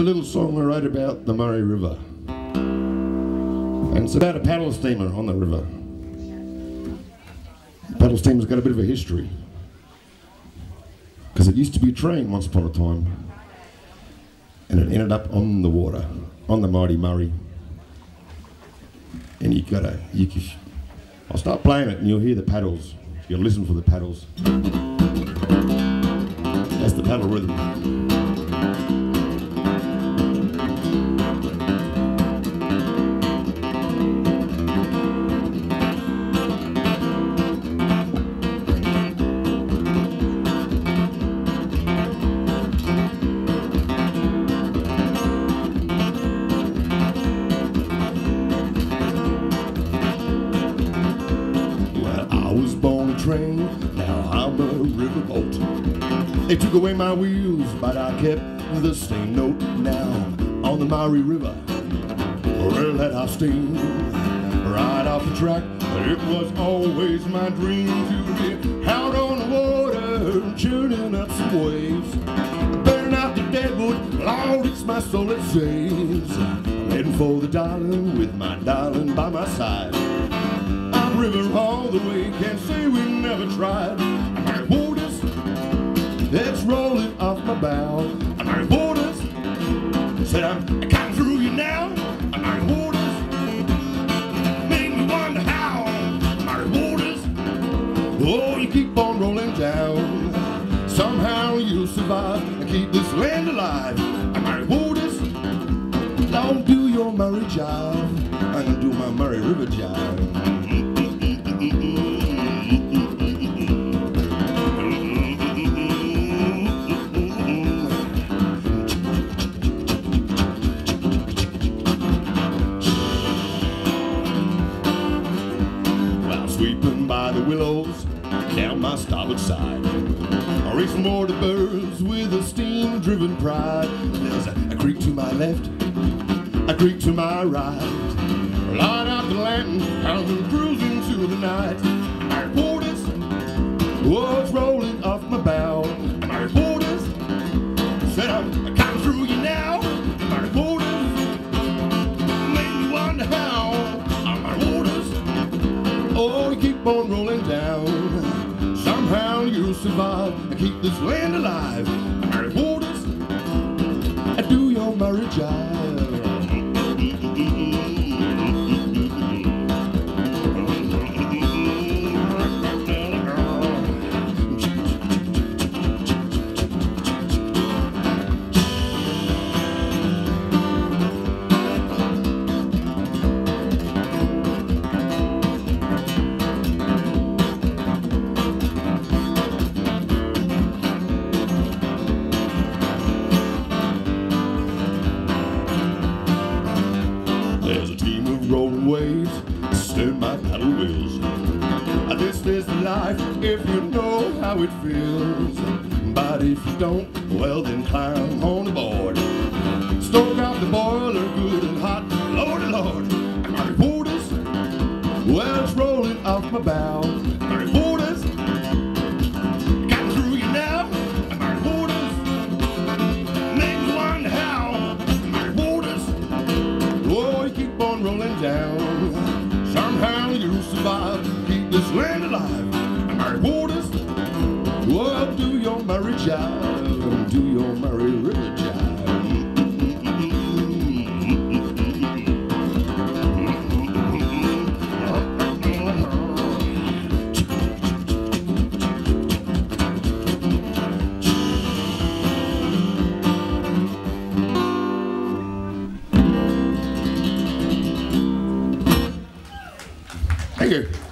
a little song I wrote about the Murray River. And it's about a paddle steamer on the river. The paddle steamer's got a bit of a history. Because it used to be a train once upon a time. And it ended up on the water, on the mighty Murray. And you gotta, you I'll start playing it and you'll hear the paddles. You'll listen for the paddles. That's the paddle rhythm. They took away my wheels, but I kept the same note. Now on the Murray River, well, that I steam right off the track. But it was always my dream to be out on the water, churning up some waves. Burning out the deadwood, Lord, it's my soul that saves. I'm heading for the Darling with my darling by my side. I'm river all the way, can't say we never tried. Said I'm coming through you now. My waters, make me wonder how. My waters, oh, you keep on rolling down. Somehow you'll survive and keep this land alive. My waters, don't do your Murray jive. I'm gonna do my Murray River jive. down my starboard side. I race more to birds with a steam-driven pride. There's a, a creek to my left, a creek to my right. Light out the lantern, I'm cruising to the night. Murray waters was rolling off my bow. Murray waters said I'm coming through you now. My me wonder how. Murray waters Oh, keep on rolling down. Somehow you'll survive and keep this land alive. Murray waters, I do your marriage. jive. If you know how it feels. But if you don't, well then climb on aboard. Stoke out the boiler good and hot, Lordy Lord. Murray waters, well it's rolling off my bow. Murray waters, got through you now. Murray waters, make me wonder how. Murray waters. Oh, you keep on rolling down. Somehow you'll survive. Keep this land alive. Murray waters. Oh, do your Murray jive. Do your Murray River jive. Thank you.